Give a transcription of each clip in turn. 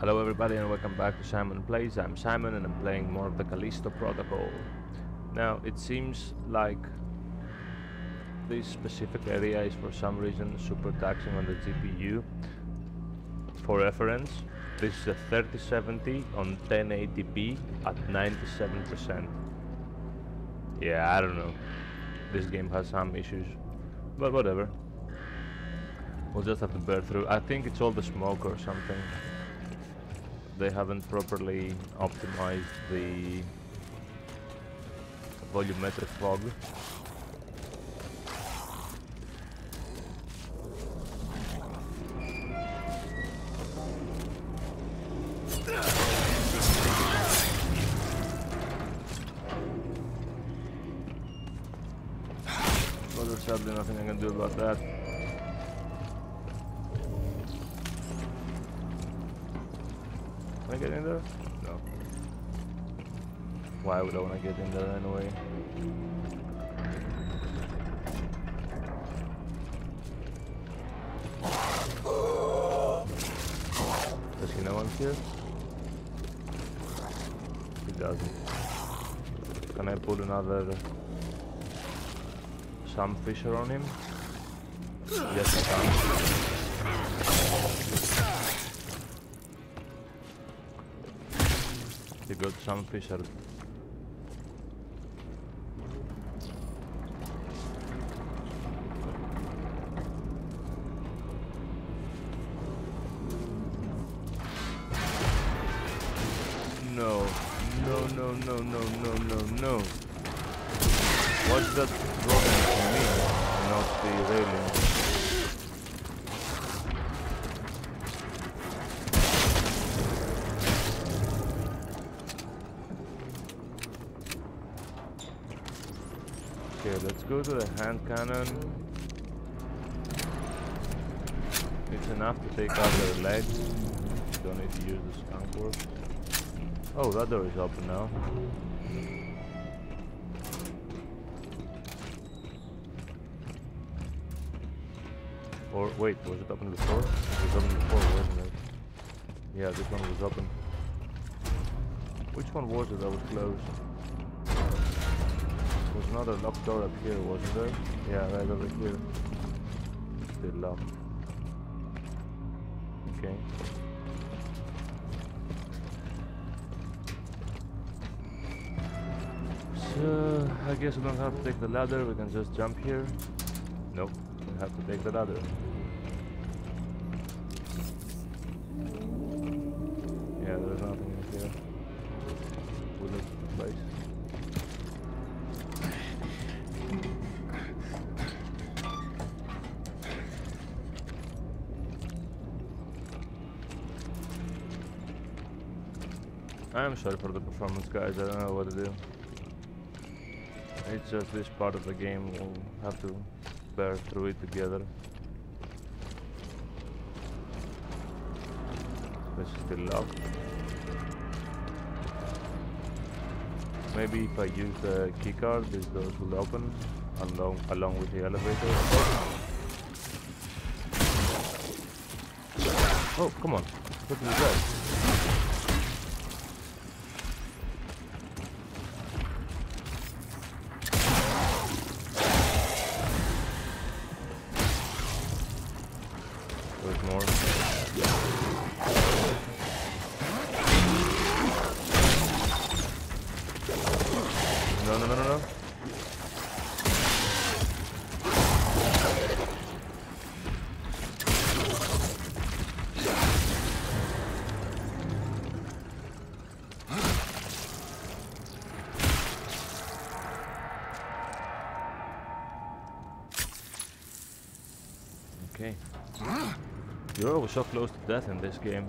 Hello everybody and welcome back to Simon Plays. I'm Simon and I'm playing more of the Callisto Protocol. Now it seems like this specific area is for some reason super taxing on the GPU. For reference, this is a 3070 on 1080p at 97%. Yeah, I don't know. This game has some issues, but whatever. We'll just have to bear through. I think it's all the smoke or something they haven't properly optimized the volumetric fog. Why would I want to get in there anyway? Does he know I'm here? He doesn't. Can I put another some Fisher on him? Yes, I can. He got some Fisher. Hand cannon. It's enough to take out their legs. Don't need to use the skunk work. Oh, that door is open now. Or wait, was it open before? It was open before, wasn't it? Yeah, this one was open. Which one was it that was closed? There's another locked door up here, wasn't there? Yeah, right over here. Still locked. Okay. So, I guess we don't have to take the ladder, we can just jump here. Nope, we have to take the ladder. I'm sorry for the performance guys, I don't know what to do. It's just this part of the game, we'll have to bear through it together. This is still locked. Maybe if I use the keycard, these doors will open along along with the elevator. Oh, come on! Look at that. So close to death in this game.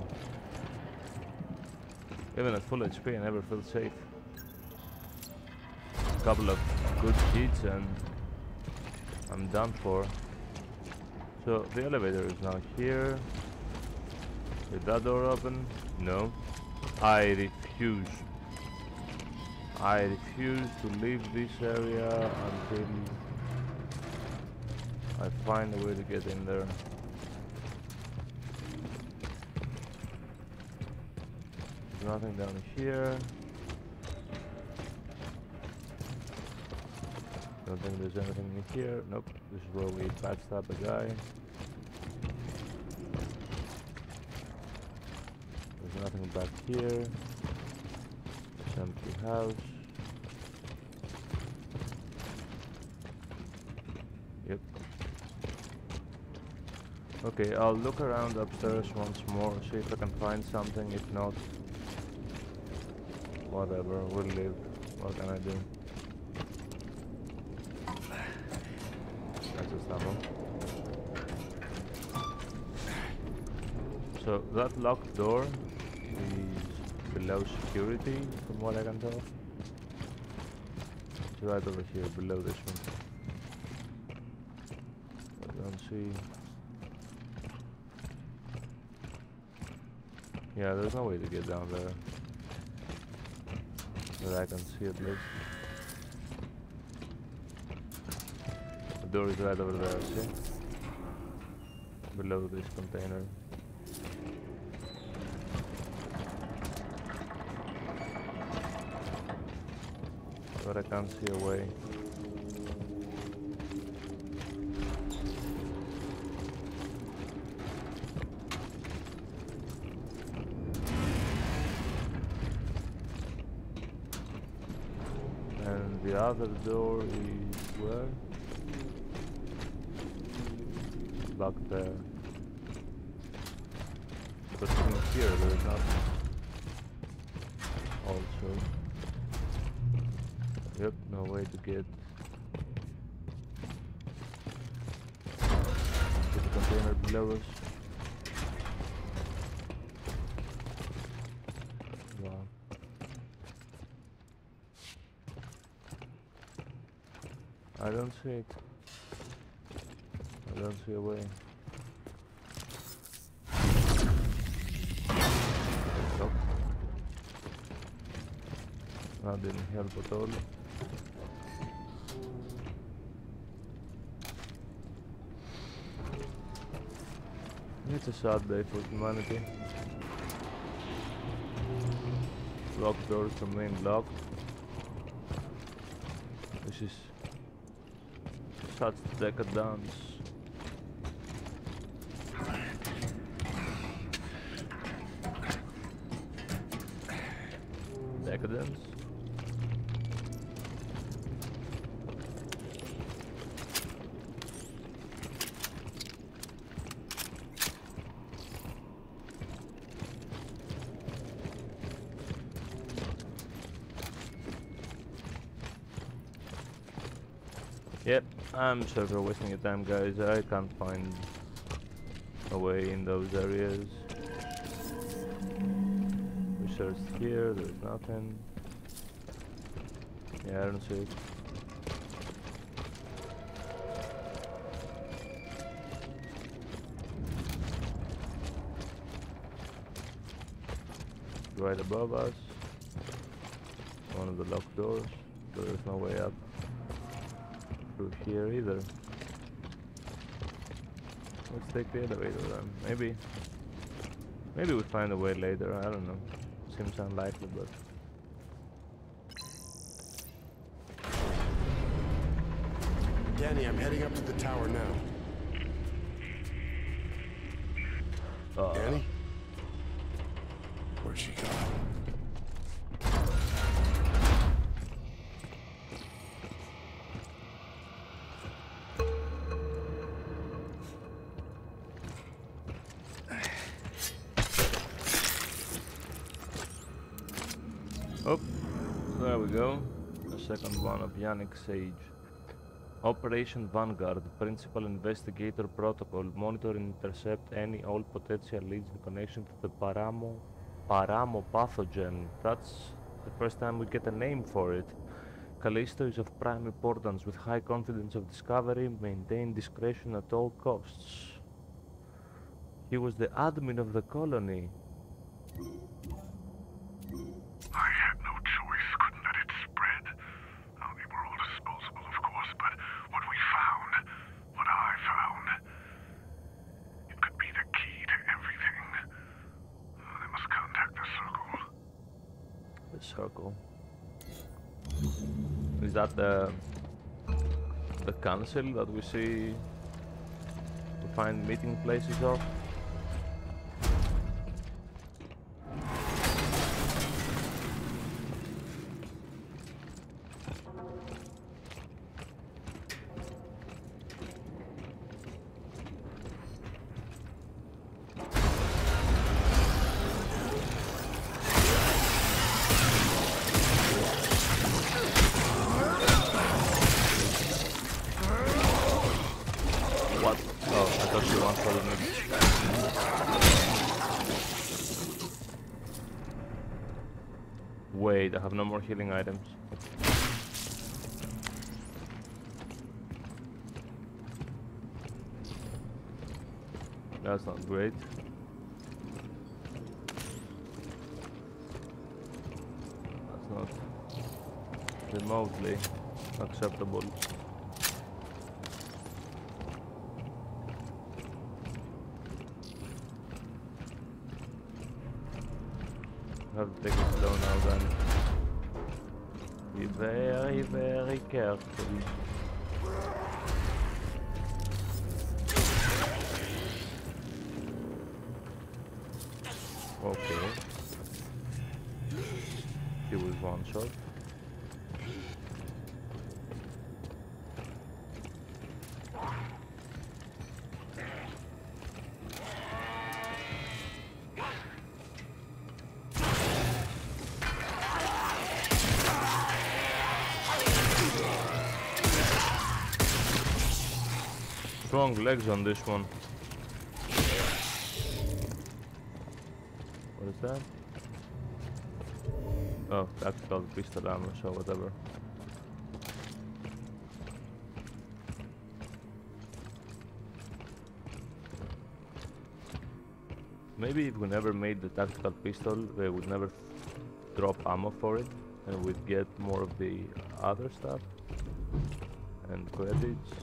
Even at full HP, I never felt safe. A couple of good hits and I'm done for. So the elevator is now here. Is that door open? No. I refuse. I refuse to leave this area until I find a way to get in there. Nothing down here. Don't think there's anything in here. Nope. This is where we backstab a guy. There's nothing back here. It's empty house. Yep. Okay, I'll look around upstairs once more, see if I can find something. If not, whatever, we'll leave. What can I do? That's just ammo. So that locked door is below security, from what I can tell. It's right over here, below this one. I don't see. Yeah, there's no way to get down there. That I can see at least. The door is right over there, see? Below this container. But I can't see a way. Other door is where? Back there. But in here there's nothing. Also. Yep, no way to get to the container below us. Wow. I don't see it. I don't see a way. Stop. That didn't help at all. It's a sad day for humanity. Locked doors remain locked. This is such decadence. Decadence? Yep, I'm sorry for wasting your time guys, I can't find a way in those areas. We searched here, there's nothing. Yeah, I don't see it. Right above us. One of the locked doors. There's no way up here either. Let's take the elevator then. Maybe. Maybe we'll find a way later. I don't know. Seems unlikely, but. Dani, I'm heading up to the tower now. Uh, Dani? Where'd she go? Second one of Yannick Sage. Operation Vanguard, Principal Investigator Protocol, monitor and intercept any all potential leads in connection to the Paramo, Paramo pathogen. That's the first time we get a name for it. Callisto is of prime importance with high confidence of discovery, maintain discretion at all costs. He was the admin of the colony. I had no choice, couldn't let it spread. Now, they were all disposable, of course, but what we found, what I found, it could be the key to everything. Uh, they must contact the Circle. Circle. Is that the the council that we see we find meeting places of? Healing items. That's not great. That's not remotely acceptable. have to take it slow now then. Be very, very careful. Okay. He was one shot. Strong legs on this one. What is that? Oh, tactical pistol ammo, so whatever. Maybe if we never made the tactical pistol, they would never drop ammo for it, and we'd get more of the other stuff and credits.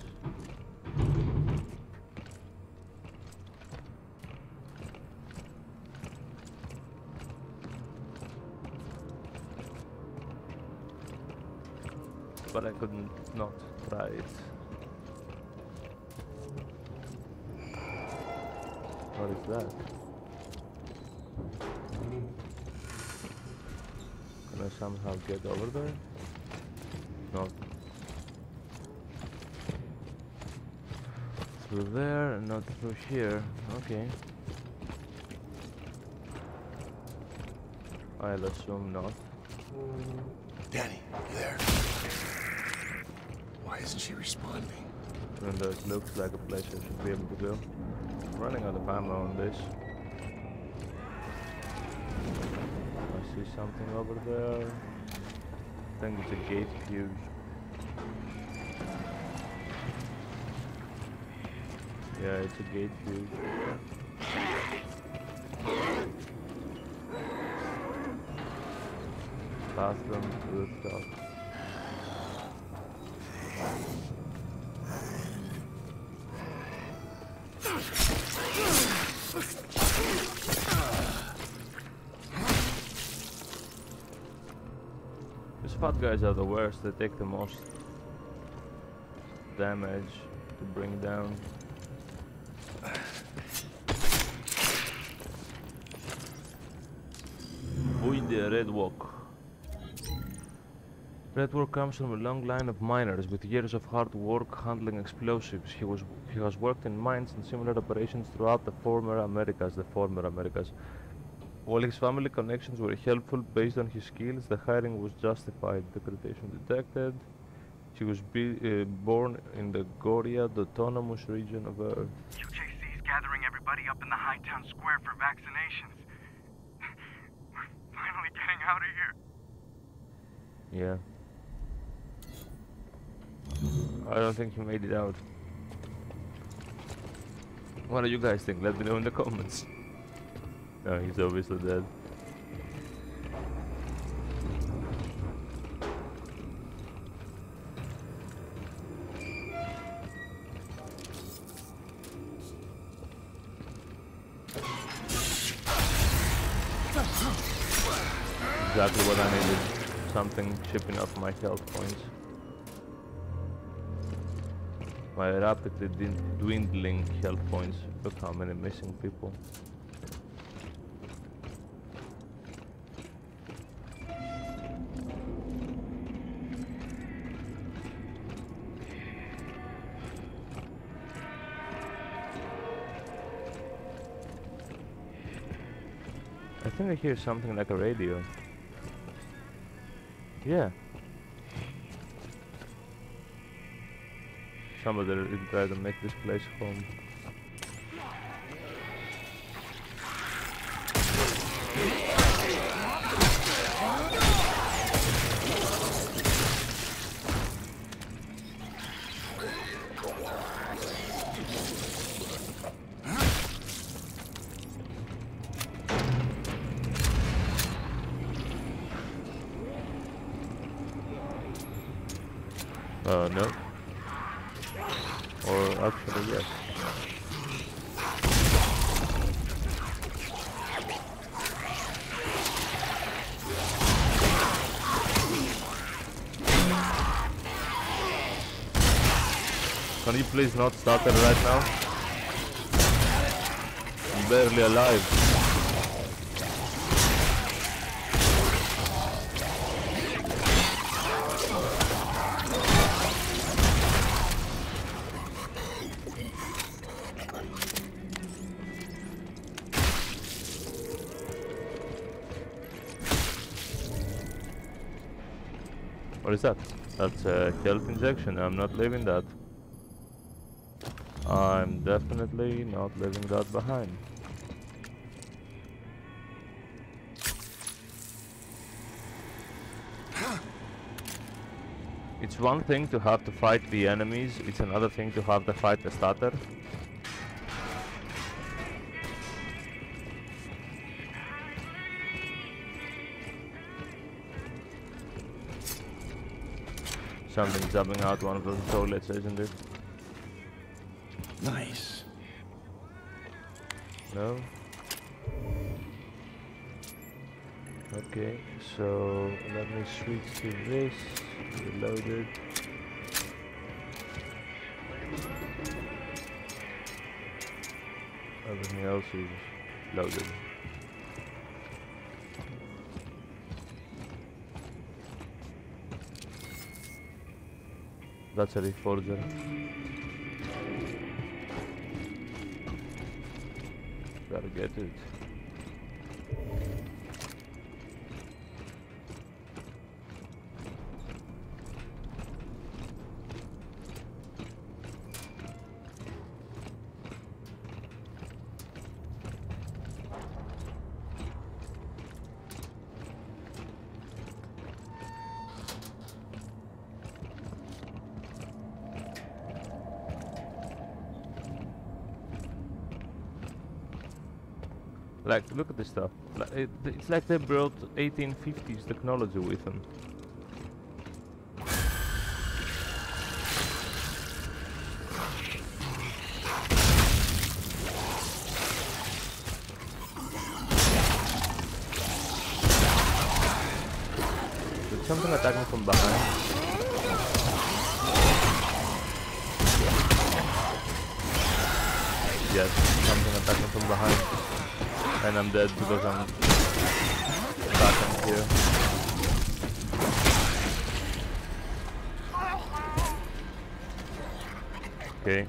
But I couldn't not try it. What is that? Can I somehow get over there? No. Through there and not through here. Okay. I'll assume not. Dani, there? Why isn't she responding? And that looks like a place I should be able to go. I'm running out of ammo on this. I see something over there. I think it's a gate fuse. Yeah, it's a gate fuse. Bathroom, rooftop. Fat guys are the worst, they take the most damage to bring down. Avoid the red walk. Red Walk comes from a long line of miners with years of hard work handling explosives. He was he has worked in mines and similar operations throughout the former Americas, the former Americas. While his family connections were helpful based on his skills, the hiring was justified. Degradation detected. He was uh, born in the Goriad Autonomous Region of Earth. UJC is gathering everybody up in the Hightown Square for vaccinations. We're finally getting out of here. Yeah. I don't think he made it out. What do you guys think? Let me know in the comments. No, he's obviously dead. Exactly what I needed. Something chipping off my health points. My rapidly dwindling health points. Look how many missing people. Think I hear something like a radio. Yeah. Somebody really tried to make this place home. Uh, no. Or actually, yes. Can you please not start it right now? I'm barely alive. What is that? That's a health injection. I'm not leaving that. I'm definitely not leaving that behind. It's one thing to have to fight the enemies, it's another thing to have to fight the starter. Something jumping out one of those toilets, isn't it? No? Okay, so let me switch to this. Reloaded. Everything else is loaded. That's a reforger. Gotta get it. Like, look at this stuff. It's like they brought 1850s technology with them. Did something attack me from behind? Yes, something attacked me from behind. And I'm dead because I'm in here. Okay.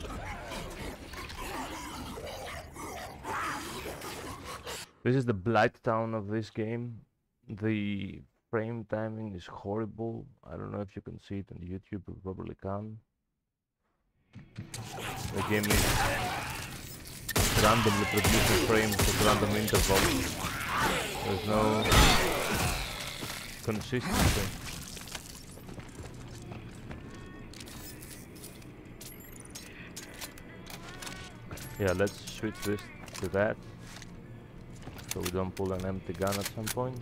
This is the Blighttown of this game. The frame timing is horrible. I don't know if you can see it on YouTube, you probably can. The game is randomly produces frames at random intervals. There's no consistency. Yeah, let's switch this to that. So we don't pull an empty gun at some point.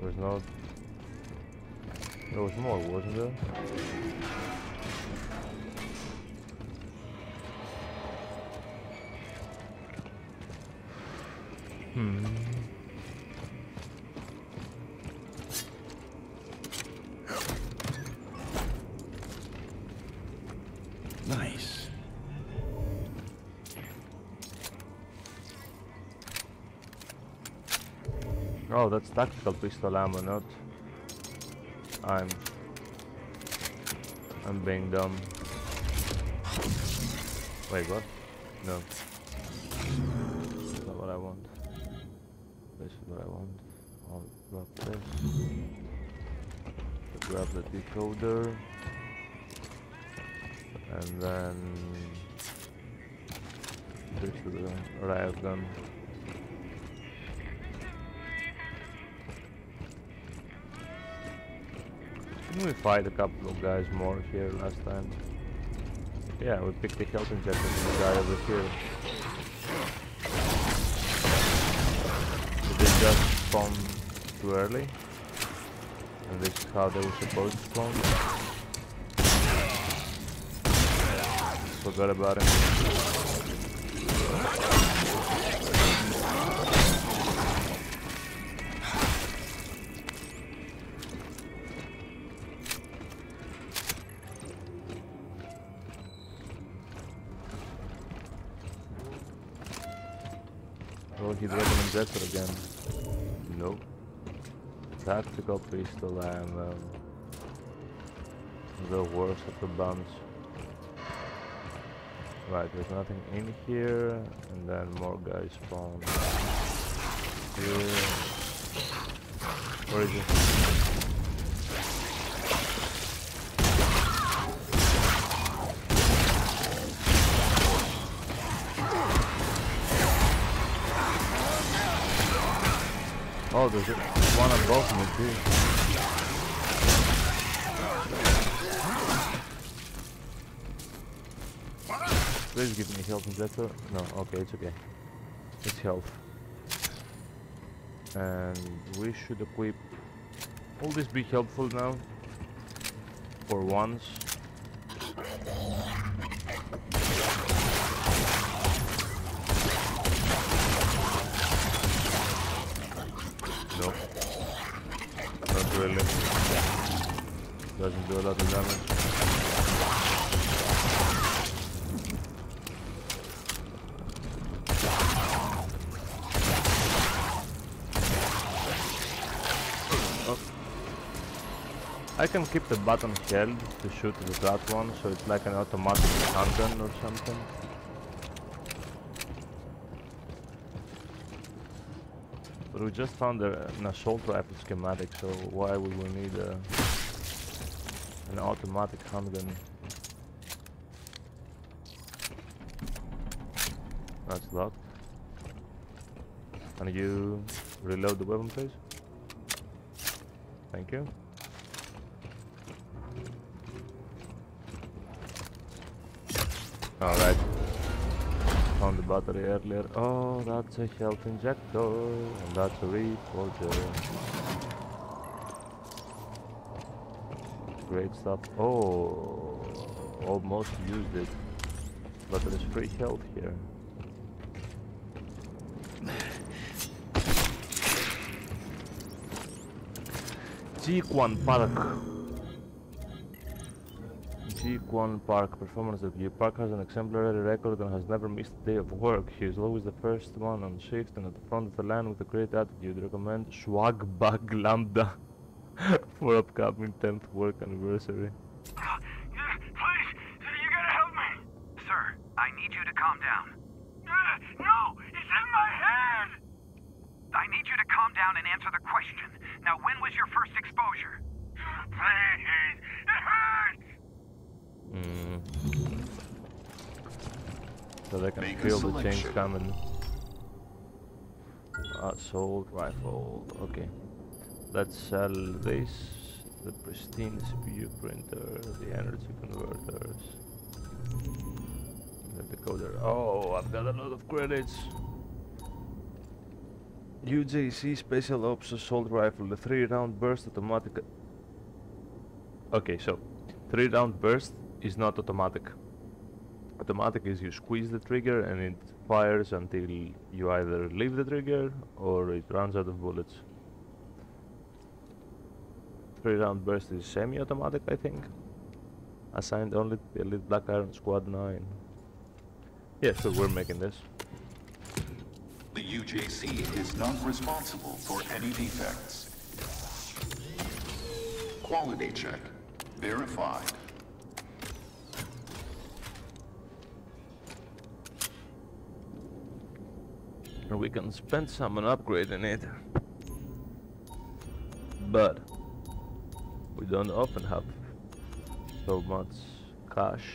There's no there was more, wasn't there? Hmm. Nice. Oh, that's tactical pistol ammo, not... I'm. I'm being dumb. Wait, what? No. Fight a couple of guys more here last time? Yeah, we picked the health injector from the guy over here. Did they just spawn too early? And this is how they were supposed to spawn? Forgot about it. Injector again. Nope. Tactical pistol ammo. Um, the worst of the bunch. Right, there's nothing in here, and then more guys spawn. Here. Where is he? Oh, there's one above me too. Please give me health injector. No, okay, it's okay. It's health. And we should equip... Will this be helpful now? For once? Nope. Not really. Doesn't do a lot of damage. Oh. I can keep the button held to shoot with that one, so it's like an automatic handgun or something. We just found a, an assault rifle schematic, so why would we need a, an automatic handgun? That's locked. Can you reload the weapon, please? Thank you. Alright. Battery earlier. Oh, that's a health injector. And that's a reforger. Great stuff. Oh, almost used it. But there's free health here. Jiquan Park. Jiquan Park performance review. Park has an exemplary record and has never missed a day of work. He is always the first one on shift and at the front of the line with a great attitude. Recommend Swag Bag Lambda for upcoming 10th work anniversary. Please, you gotta help me. Sir, I need you to calm down. Uh, no, it's in my head. I need you to calm down and answer the question. Now, when was your first exposure? Please, it hurts. Mm. So they can Make feel the change selection. coming. Assault rifle. Okay. Let's sell this. The pristine CPU printer, the energy converters, the decoder. Oh, I've got a lot of credits. UJC Special Ops Assault Rifle, the three round burst automatic. Okay, so three round burst is not automatic. Automatic is you squeeze the trigger and it fires until you either leave the trigger or it runs out of bullets. Three round burst is semi-automatic, I think. Assigned only to Elite Black Iron Squad 9. Yeah, so we're making this. The UJC is not responsible for any defects. Quality check. Verified. And we can spend some on upgrading it. But we don't often have so much cash.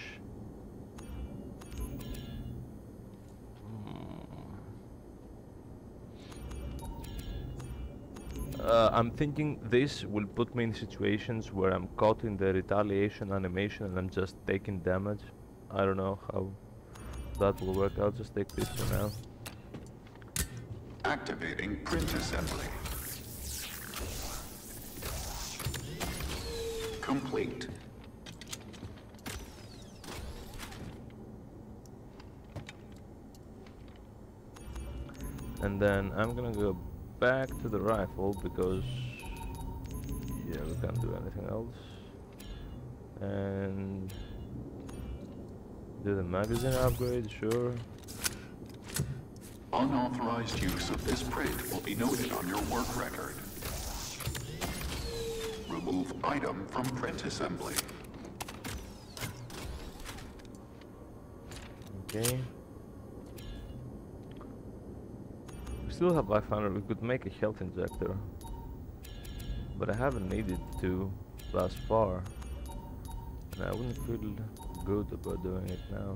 Uh, I'm thinking this will put me in situations where I'm caught in the retaliation animation and I'm just taking damage. I don't know how that will work. I'll just take this for now. Activating print assembly. Complete. And then I'm gonna go back to the rifle because yeah we can't do anything else and do the magazine upgrade sure Unauthorized use of this print will be noted on your work record. Remove item from print assembly. okay. We still have 500 we could make a health injector. But I haven't needed to thus far. And I wouldn't feel good about doing it now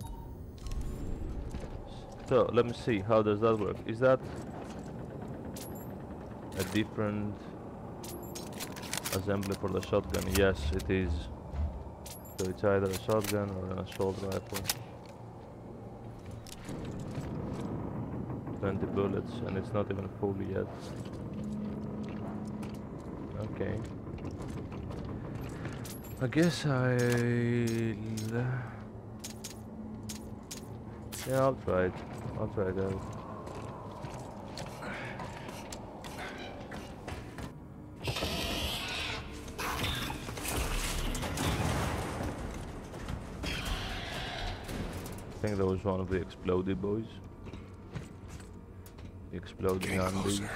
So let me see, how does that work? Is that a different assembly for the shotgun? Yes, it is. So it's either a shotgun or an assault rifle. 20 bullets and it's not even full yet. Okay. I guess I'll... Yeah, I'll try it. I'll try it out. I think that was one of the exploded boys. The exploding Getting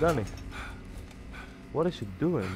Gunny. What is he doing?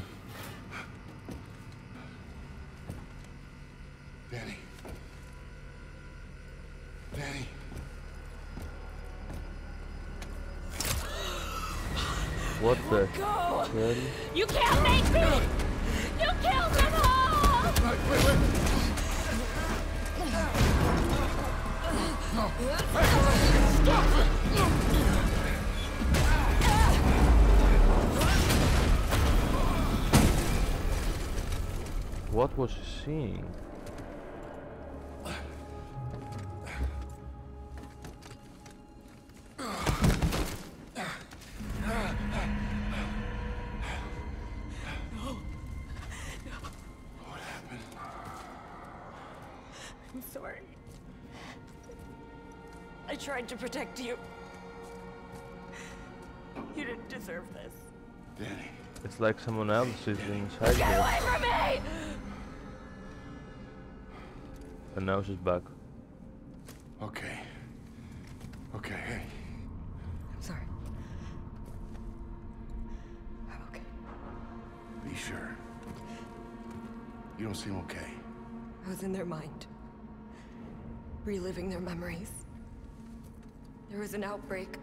Was he seeing? I'm sorry. I tried to protect you. You didn't deserve this. Dani. It's like someone else is inside Get here. away from me! And now she's back. Okay. Okay, hey. I'm sorry. I'm okay. Be sure. You don't seem okay. I was in their mind. Reliving their memories. There was an outbreak.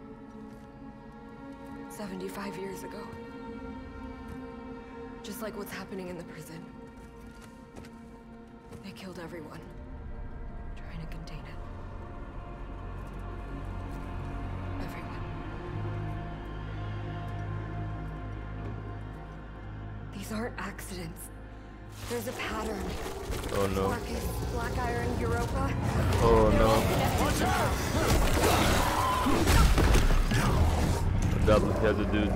75 years ago. Just like what's happening in the prison. They killed everyone. Aren't accidents. There's a pattern. Oh no. Marcus, Black Iron, Europa. Oh no. Double headed dude.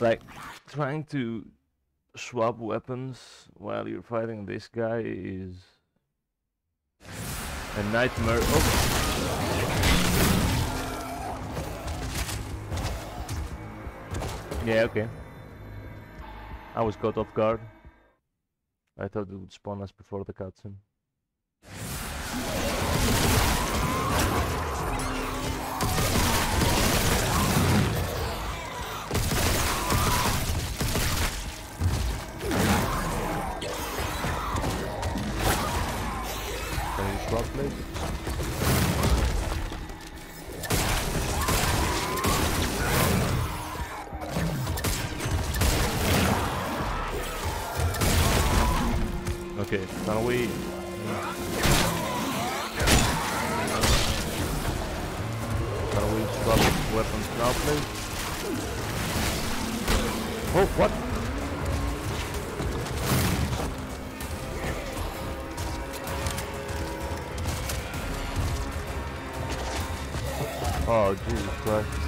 Like trying to swap weapons while you're fighting this guy is a nightmare. Oh. Yeah, okay. I was caught off guard. I thought it would spawn us before the cutscene. Please? Okay, can we... Can we swap weapons now, please? Oh, what? Oh, Jesus Christ.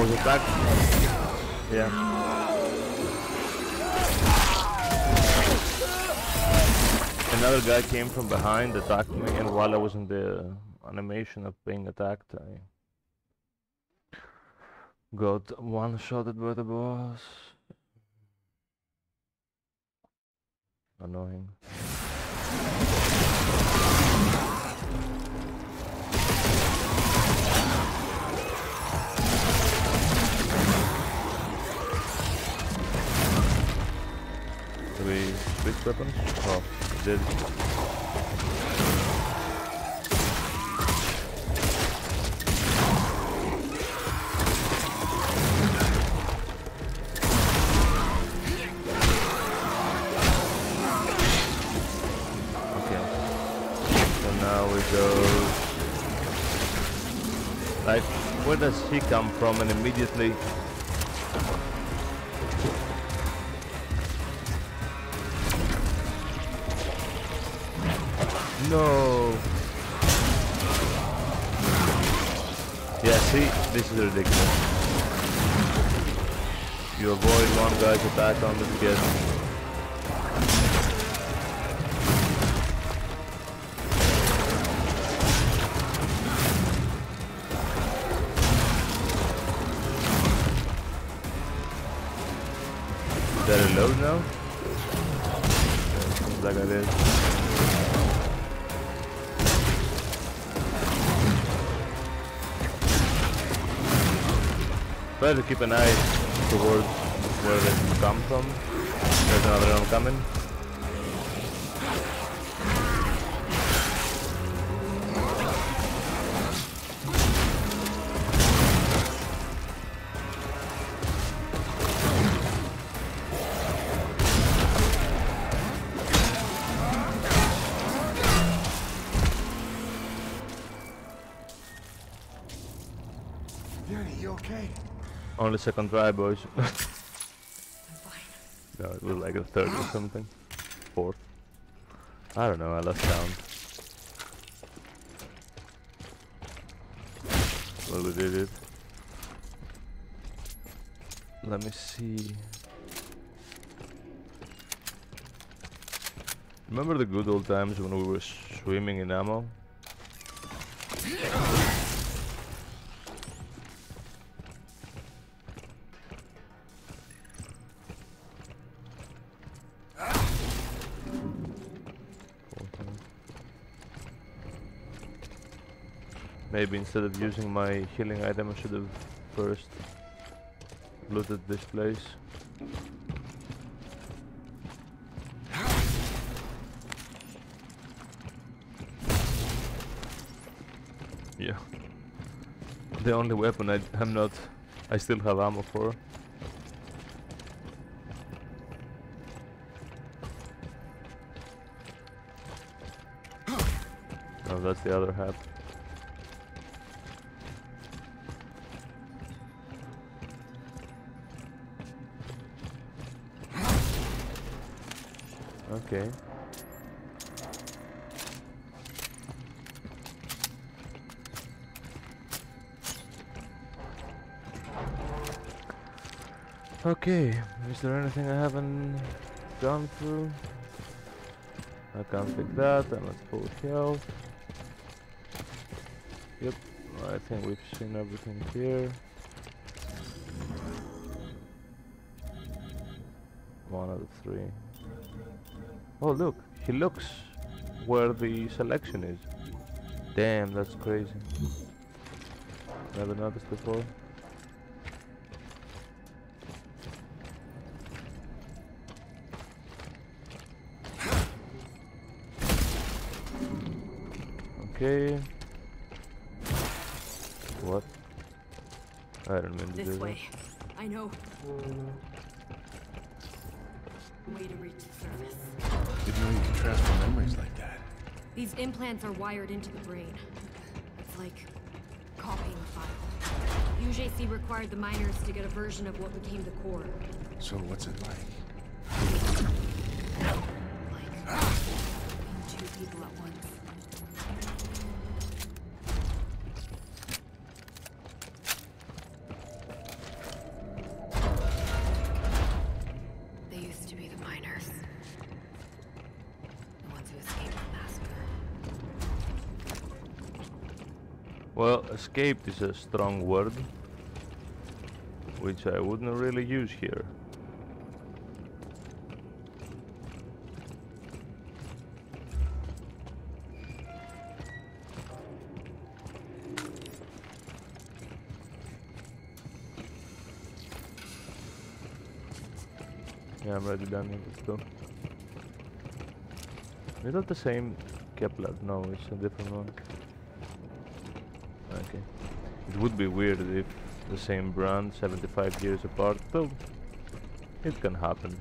Was attacked. Yeah. Another guy came from behind, attacked me, and while I was in the animation of being attacked, I got one-shotted by the boss. Annoying. Did. Okay. So now we go. Like, where does he come from? And immediately No. Yeah, see, this is ridiculous. You avoid one guy's attack on the get. Try to keep an eye towards where they come from. There's another one coming. Only second try, boys. No, it was like a third or something. Fourth. I don't know, I lost count. Well, we did it. Let me see. Remember the good old times when we were swimming in ammo? Maybe instead of using my healing item I should have first looted this place. Yeah. The only weapon I, I'm not... I still have ammo for. Oh, that's the other hat. Okay. Okay, is there anything I haven't gone through? I can't pick that, and let's full health. Yep, I think we've seen everything here. One out of three. Oh look, he looks where the selection is. Damn, that's crazy. Never noticed before. Okay. What? I don't mean to do This that. way. I know. Way to reach the surface. Didn't know you could transfer memories like that. These implants are wired into the brain. It's like copying a file. UJC required the miners to get a version of what became the core. So what's it like? Like being two people at once. Well, escaped is a strong word, which I wouldn't really use here. Yeah, I'm ready done. Let's go. Is that the same Kepler? No, it's a different one. It would be weird if the same brand, 75 years apart, though it can happen.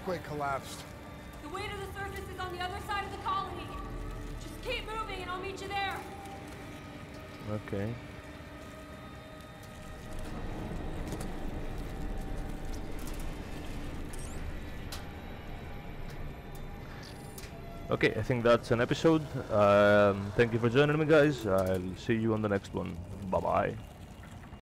Walkway collapsed. The way to the surface is on the other side of the colony. Just keep moving and I'll meet you there. Okay. Okay, I think that's an episode. Um, thank you for joining me, guys. I'll see you on the next one. Bye bye.